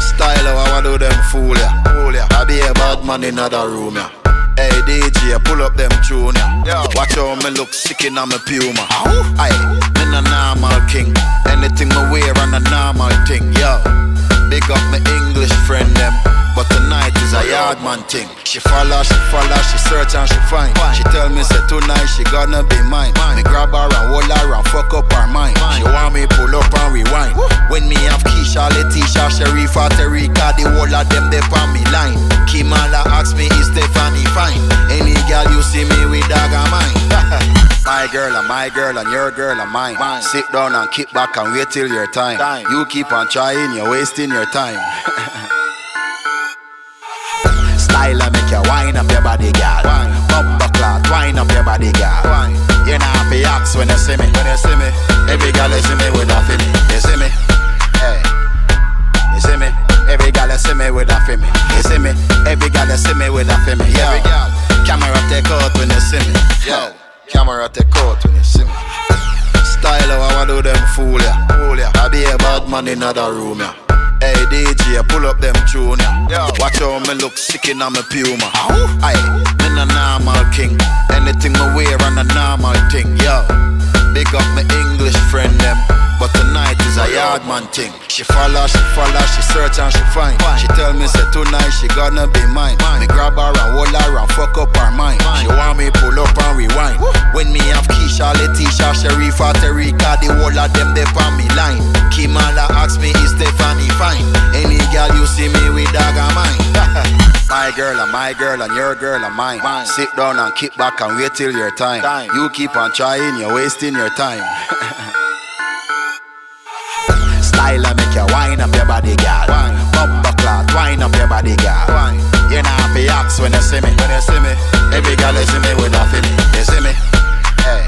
Style how I wanna do them fool ya. Fool ya. I be a bad man in another room ya. Hey DJ, pull up them tune ya. Watch how me look sick in my puma. Aye, me a normal king. Anything me wear on a normal thing, yo. Yard man thing. She follow, she follow, she search and she find. She tell me say tonight she gonna be mine. Me grab her and hold her and fuck up her mind. She want me pull up and rewind. When me have Keisha, Letitia, Sharifa, Terika, the whole of them they on me line. Kimala ask me is Stephanie fine? Any girl you see me with dog of mine. my girl and my girl and your girl and mine. Sit down and kick back and wait till your time. You keep on trying, you're wasting your time. Style and make you wind up your body, girl. Bumper cloth, wind up your body, girl. You know happy axe when you see me. When you see me, every girl you see me with a me. You see me, hey. You see me, every girl you see me with a me. You see me, every girl you see me with a me. Yo, camera take out when you see me. Yo, camera take out when you see me. Style how I do them fool ya. Fool ya. I be a bad man in another room ya. Hey DJ, pull up them tune ya. Watch how me look sick in my puma. Aye, me a normal king. Anything me wear on a normal thing, yo. Big up my English friend them. But tonight is a yard man thing. She follow, she follow, she search and she find. She tell me say tonight she gonna be mine. Me grab her and hold her and fuck up her mind. She want me pull up and rewind. When me have Keisha, Letitia, Sharifa, Terika, the whole of them they on me line. Girl you see me with dog of mine. my girl and my girl and your girl and mine. Sit down and kick back and wait till your time. You keep on trying, you're wasting your time. Style and make you wind up your body, girl. Bumper cloth, wind up your body, girl. You know happy axe when you see me. When you see me, every girl you see me with a me. You see me, hey.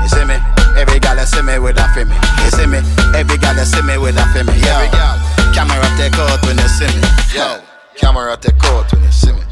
You see me, every girl you see me with a me. You see me, every girl you see me with a me. Yo, camera take out when you see me. Yo, camera take out when you see me.